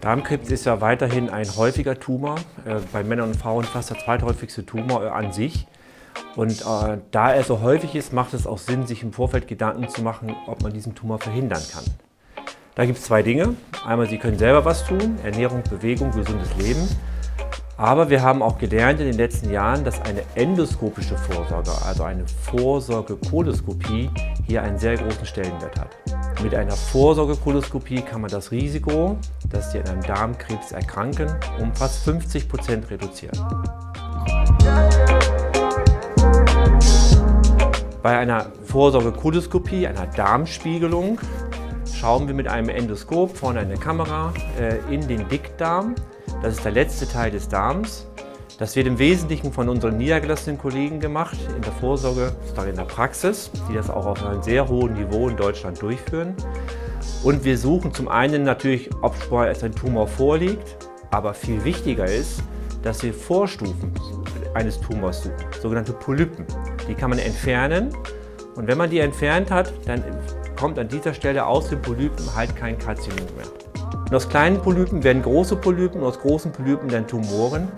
Darmkrebs ist ja weiterhin ein häufiger Tumor, äh, bei Männern und Frauen fast der zweithäufigste Tumor äh, an sich. Und äh, da er so häufig ist, macht es auch Sinn, sich im Vorfeld Gedanken zu machen, ob man diesen Tumor verhindern kann. Da gibt es zwei Dinge. Einmal, Sie können selber was tun, Ernährung, Bewegung, gesundes Leben. Aber wir haben auch gelernt in den letzten Jahren, dass eine endoskopische Vorsorge, also eine Vorsorgekoloskopie, hier einen sehr großen Stellenwert hat. Mit einer Vorsorgekoloskopie kann man das Risiko, dass Sie an einem Darmkrebs erkranken, um fast 50 Prozent reduzieren. Bei einer Vorsorgekoloskopie, einer Darmspiegelung, schauen wir mit einem Endoskop vorne eine Kamera äh, in den Dickdarm das ist der letzte Teil des Darms. Das wird im Wesentlichen von unseren niedergelassenen Kollegen gemacht, in der Vorsorge, in der Praxis, die das auch auf einem sehr hohen Niveau in Deutschland durchführen. Und wir suchen zum einen natürlich, ob bereits ein Tumor vorliegt, aber viel wichtiger ist, dass wir Vorstufen eines Tumors suchen, sogenannte Polypen. Die kann man entfernen und wenn man die entfernt hat, dann kommt an dieser Stelle aus den Polypen halt kein Karzinom mehr. Und aus kleinen Polypen werden große Polypen und aus großen Polypen dann Tumoren.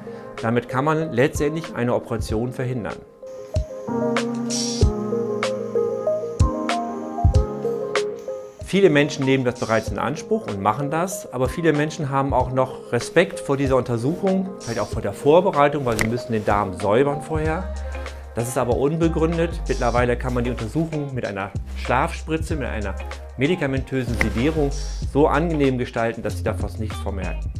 Damit kann man letztendlich eine Operation verhindern. Viele Menschen nehmen das bereits in Anspruch und machen das, aber viele Menschen haben auch noch Respekt vor dieser Untersuchung, vielleicht auch vor der Vorbereitung, weil sie müssen den Darm säubern vorher. Das ist aber unbegründet. Mittlerweile kann man die Untersuchung mit einer Schlafspritze, mit einer medikamentösen Sedierung so angenehm gestalten, dass Sie da fast nichts vermerken.